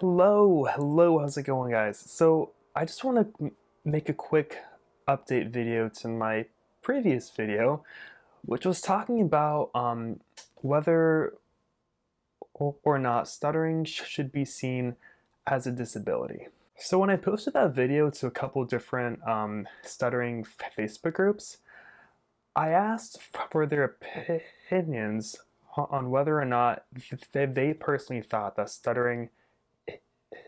Hello, hello, how's it going, guys? So, I just want to make a quick update video to my previous video, which was talking about um, whether or not stuttering should be seen as a disability. So, when I posted that video to a couple different um, stuttering Facebook groups, I asked for their opinions on whether or not they personally thought that stuttering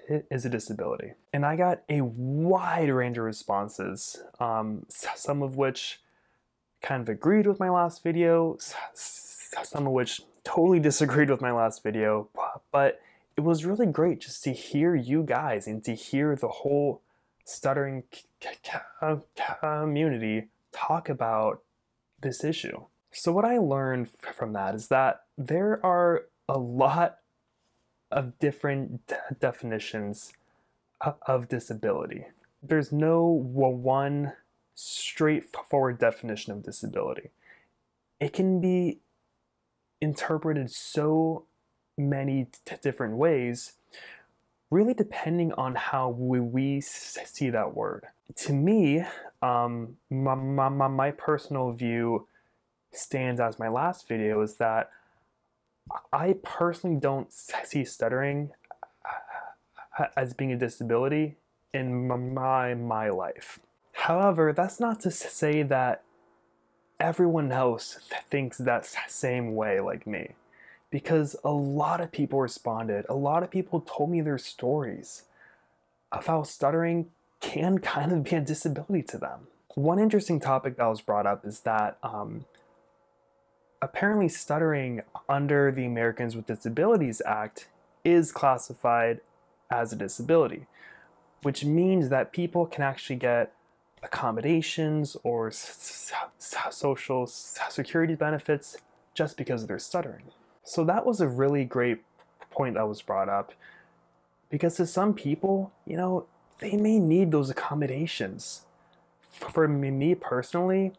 is a disability. And I got a wide range of responses, um, some of which kind of agreed with my last video, some of which totally disagreed with my last video, but it was really great just to hear you guys and to hear the whole stuttering community talk about this issue. So, what I learned from that is that there are a lot of different de- definitions of disability. There's no one straightforward definition of disability. It can be interpreted so many t- different ways, really depending on how we, we see that word. To me, um, my, my, my personal view stands as my last video is that I personally don't see stuttering as being a disability in my my life. However, that's not to say that everyone else thinks that same way like me. Because a lot of people responded, a lot of people told me their stories of how stuttering can kind of be a disability to them. One interesting topic that was brought up is that um, apparently stuttering under the Americans with Disabilities Act is classified as a disability, which means that people can actually get accommodations or social security benefits just because of their stuttering. So that was a really great point that was brought up because to some people, you know, they may need those accommodations. For me personally,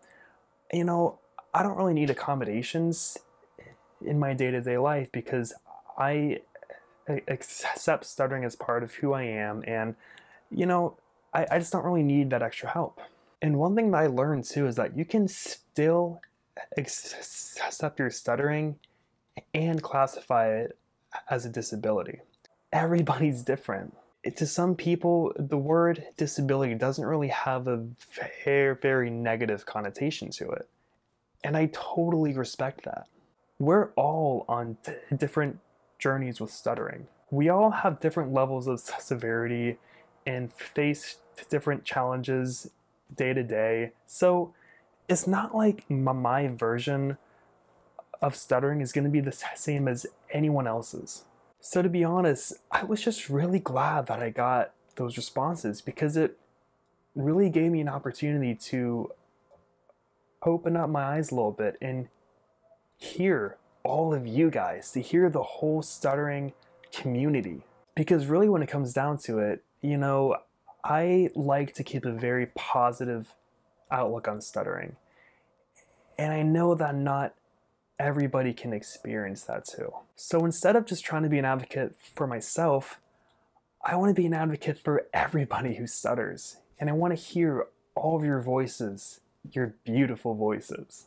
you know, I don't really need accommodations in my day to day life because I accept stuttering as part of who I am. And, you know, I, I just don't really need that extra help. And one thing that I learned too is that you can still accept your stuttering and classify it as a disability. Everybody's different. To some people, the word disability doesn't really have a very, very negative connotation to it. And I totally respect that. We're all on t- different journeys with stuttering. We all have different levels of severity and face different challenges day to day. So it's not like my, my version of stuttering is going to be the same as anyone else's. So to be honest, I was just really glad that I got those responses because it really gave me an opportunity to open up my eyes a little bit and hear all of you guys, to hear the whole stuttering community. Because really, when it comes down to it, you know, I like to keep a very positive outlook on stuttering. And I know that not everybody can experience that too. So instead of just trying to be an advocate for myself, I want to be an advocate for everybody who stutters. And I want to hear all of your voices your beautiful voices.